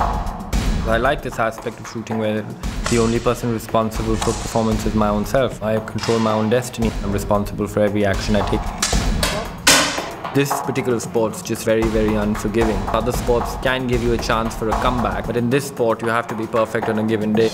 I like this aspect of shooting where the only person responsible for performance is my own self. I control my own destiny. I'm responsible for every action I take. This particular sport's just very, very unforgiving. Other sports can give you a chance for a comeback, but in this sport, you have to be perfect on a given day.